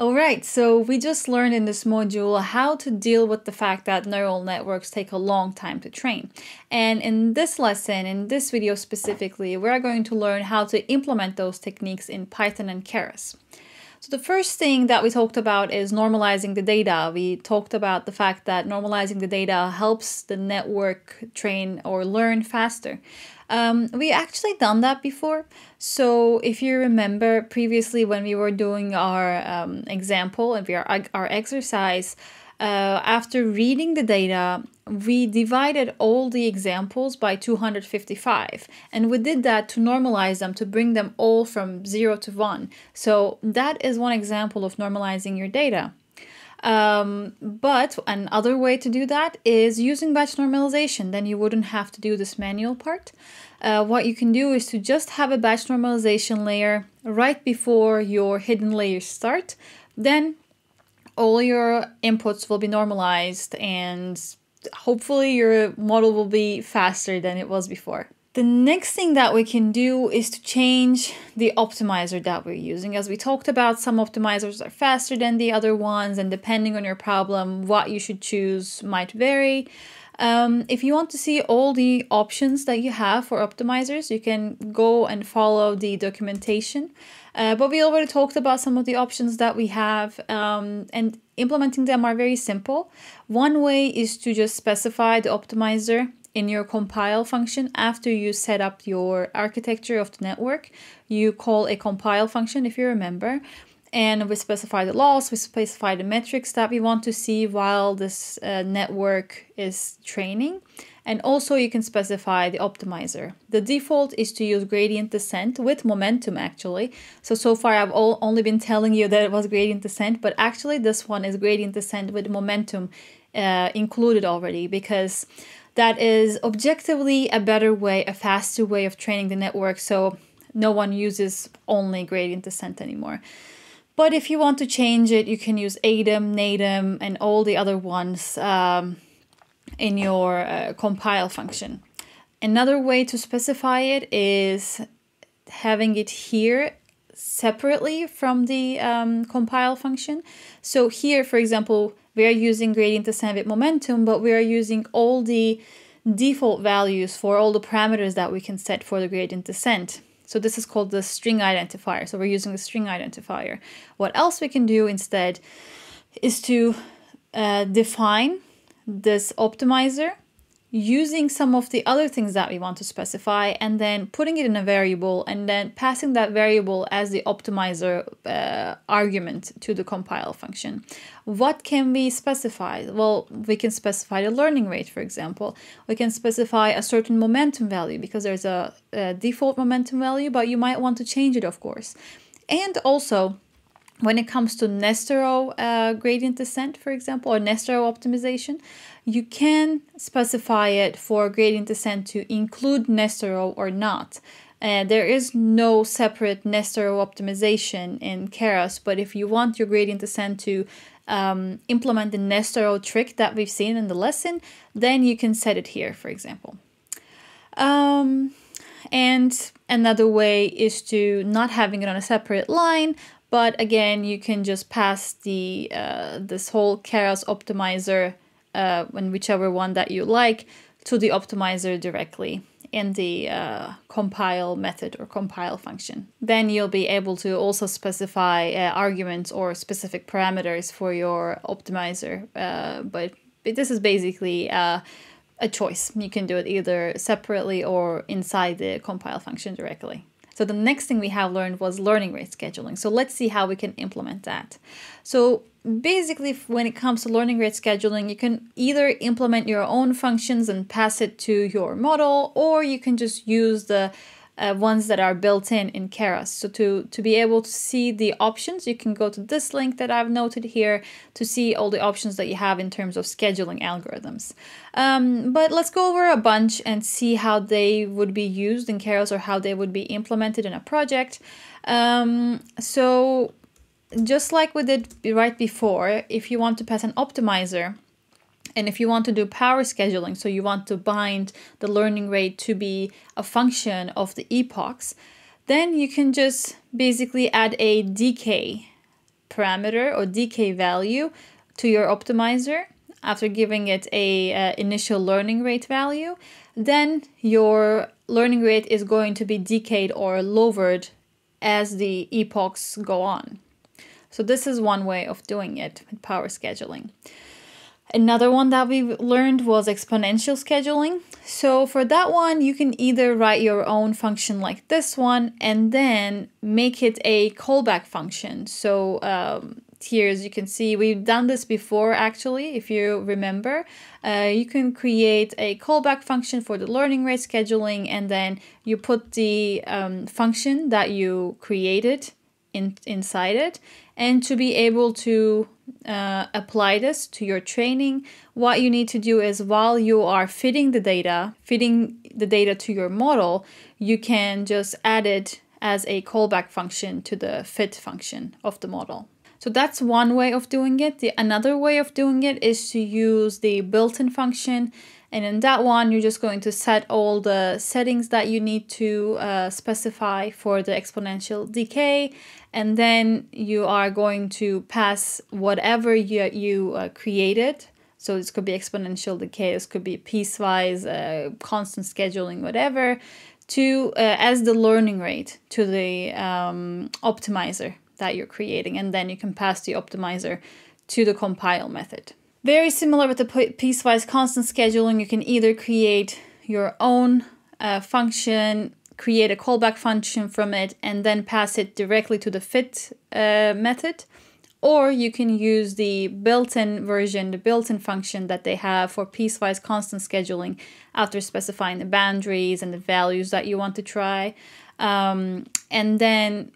Alright, so we just learned in this module how to deal with the fact that neural networks take a long time to train. And in this lesson, in this video specifically, we're going to learn how to implement those techniques in Python and Keras. So the first thing that we talked about is normalizing the data. We talked about the fact that normalizing the data helps the network train or learn faster. Um, we actually done that before. So if you remember previously when we were doing our um, example and our, our exercise, uh, after reading the data, we divided all the examples by 255 and we did that to normalize them to bring them all from 0 to 1 so that is one example of normalizing your data um, but another way to do that is using batch normalization. Then you wouldn't have to do this manual part. Uh, what you can do is to just have a batch normalization layer right before your hidden layers start. Then all your inputs will be normalized and hopefully your model will be faster than it was before. The next thing that we can do is to change the optimizer that we're using. As we talked about, some optimizers are faster than the other ones, and depending on your problem, what you should choose might vary. Um, if you want to see all the options that you have for optimizers, you can go and follow the documentation. Uh, but we already talked about some of the options that we have, um, and implementing them are very simple. One way is to just specify the optimizer in your compile function after you set up your architecture of the network you call a compile function if you remember and we specify the loss we specify the metrics that we want to see while this uh, network is training. And also you can specify the optimizer. The default is to use gradient descent with momentum actually. So so far i've all, only been telling you that it was gradient descent but actually this one is gradient descent with momentum uh, included already because that is objectively a better way, a faster way of training the network. So no one uses only gradient descent anymore. But if you want to change it, you can use ADAM, NADAM, and all the other ones um, in your uh, compile function. Another way to specify it is having it here separately from the um, compile function. So here, for example, we are using gradient descent with momentum, but we are using all the default values for all the parameters that we can set for the gradient descent. So this is called the string identifier. So we're using the string identifier. What else we can do instead is to uh, define this optimizer using some of the other things that we want to specify and then putting it in a variable and then passing that variable as the optimizer uh, argument to the compile function. What can we specify? Well, we can specify the learning rate, for example. We can specify a certain momentum value because there's a, a default momentum value, but you might want to change it, of course. And also, when it comes to Nesterov uh, gradient descent, for example, or Nesterov optimization, you can specify it for gradient descent to include Nesterov or not. Uh, there is no separate Nesterov optimization in Keras, but if you want your gradient descent to um, implement the Nesterov trick that we've seen in the lesson, then you can set it here, for example. Um, and another way is to not having it on a separate line, but again, you can just pass the uh, this whole Keras optimizer, uh, and whichever one that you like, to the optimizer directly in the uh, compile method or compile function. Then you'll be able to also specify uh, arguments or specific parameters for your optimizer. Uh, but this is basically uh, a choice. You can do it either separately or inside the compile function directly. So the next thing we have learned was learning rate scheduling. So let's see how we can implement that. So basically when it comes to learning rate scheduling, you can either implement your own functions and pass it to your model, or you can just use the uh, ones that are built in in Keras. So to, to be able to see the options, you can go to this link that I've noted here to see all the options that you have in terms of scheduling algorithms. Um, but let's go over a bunch and see how they would be used in Keras or how they would be implemented in a project. Um, so just like we did right before, if you want to pass an optimizer, and if you want to do power scheduling, so you want to bind the learning rate to be a function of the epochs, then you can just basically add a decay parameter or decay value to your optimizer after giving it a uh, initial learning rate value, then your learning rate is going to be decayed or lowered as the epochs go on. So this is one way of doing it with power scheduling. Another one that we learned was exponential scheduling. So for that one, you can either write your own function like this one and then make it a callback function. So um, here, as you can see, we've done this before actually, if you remember. Uh, you can create a callback function for the learning rate scheduling and then you put the um, function that you created in, inside it. And to be able to uh, apply this to your training, what you need to do is while you are fitting the data, fitting the data to your model, you can just add it as a callback function to the fit function of the model. So that's one way of doing it. The another way of doing it is to use the built-in function. And in that one, you're just going to set all the settings that you need to uh, specify for the exponential decay. And then you are going to pass whatever you, you uh, created. So this could be exponential decay, this could be piecewise, uh, constant scheduling, whatever, to uh, as the learning rate to the um, optimizer that you're creating, and then you can pass the optimizer to the compile method. Very similar with the piecewise constant scheduling, you can either create your own uh, function, create a callback function from it, and then pass it directly to the fit uh, method. Or you can use the built-in version, the built-in function that they have for piecewise constant scheduling after specifying the boundaries and the values that you want to try. Um, and then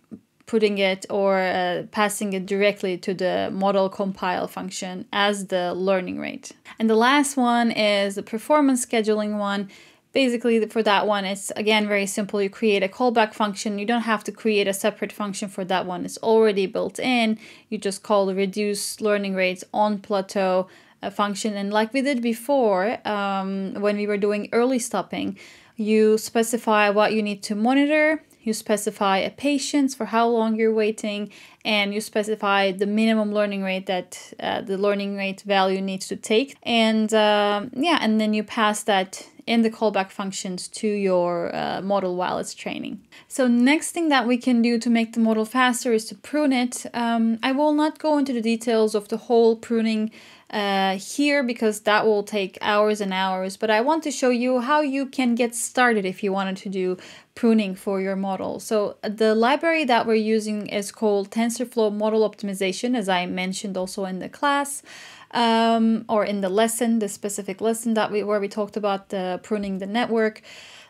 putting it or uh, passing it directly to the model compile function as the learning rate. And the last one is the performance scheduling one. Basically, for that one, it's again very simple. You create a callback function. You don't have to create a separate function for that one. It's already built in. You just call the reduce learning rates on plateau uh, function. And like we did before, um, when we were doing early stopping, you specify what you need to monitor you specify a patience for how long you're waiting, and you specify the minimum learning rate that uh, the learning rate value needs to take. And uh, yeah, and then you pass that in the callback functions to your uh, model while it's training. So next thing that we can do to make the model faster is to prune it. Um, I will not go into the details of the whole pruning uh, here because that will take hours and hours, but I want to show you how you can get started if you wanted to do pruning for your model. So the library that we're using is called TensorFlow Model Optimization, as I mentioned also in the class. Um, or in the lesson, the specific lesson that we where we talked about the pruning the network.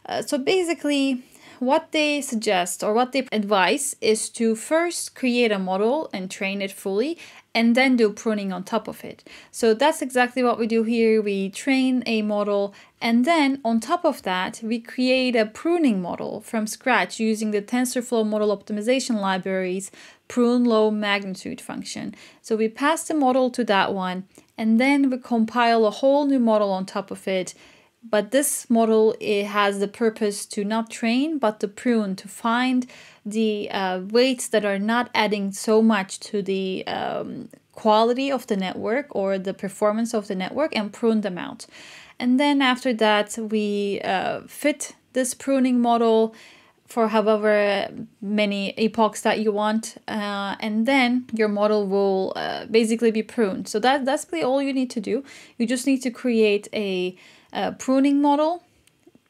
Uh, so basically, what they suggest or what they advise is to first create a model and train it fully and then do pruning on top of it. So that's exactly what we do here. We train a model and then on top of that, we create a pruning model from scratch using the TensorFlow model optimization libraries prune low magnitude function. So we pass the model to that one and then we compile a whole new model on top of it but this model it has the purpose to not train but to prune to find the uh, weights that are not adding so much to the um, quality of the network or the performance of the network and prune them out. And then after that we uh, fit this pruning model for however many epochs that you want uh, and then your model will uh, basically be pruned. So that that's really all you need to do. You just need to create a uh, pruning model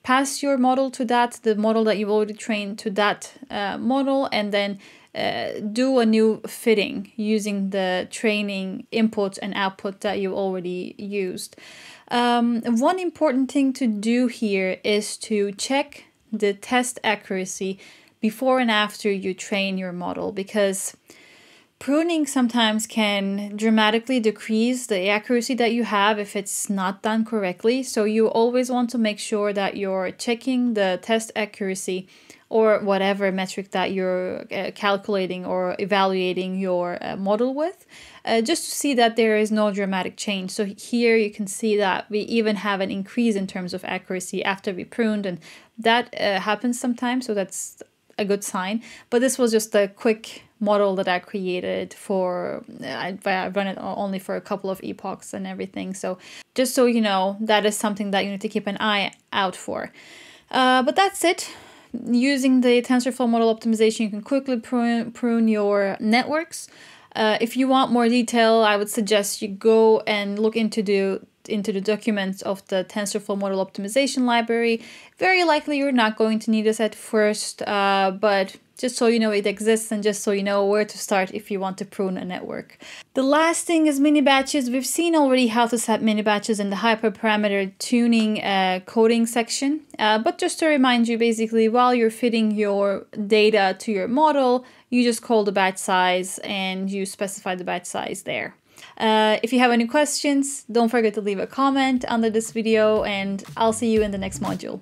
pass your model to that the model that you've already trained to that uh, model and then uh, do a new fitting using the training input and output that you already used. Um, one important thing to do here is to check the test accuracy before and after you train your model because Pruning sometimes can dramatically decrease the accuracy that you have if it's not done correctly. So you always want to make sure that you're checking the test accuracy or whatever metric that you're uh, calculating or evaluating your uh, model with, uh, just to see that there is no dramatic change. So here you can see that we even have an increase in terms of accuracy after we pruned, and that uh, happens sometimes. So that's a good sign. But this was just a quick model that I created for, I, I run it only for a couple of epochs and everything. So just so you know, that is something that you need to keep an eye out for. Uh, but that's it. Using the TensorFlow model optimization, you can quickly prune, prune your networks. Uh, if you want more detail, I would suggest you go and look into the into the documents of the TensorFlow model optimization library. Very likely you're not going to need this at first, uh, but just so you know it exists and just so you know where to start if you want to prune a network. The last thing is mini batches. We've seen already how to set mini batches in the hyperparameter tuning uh, coding section, uh, but just to remind you, basically while you're fitting your data to your model, you just call the batch size and you specify the batch size there. Uh, if you have any questions, don't forget to leave a comment under this video and I'll see you in the next module.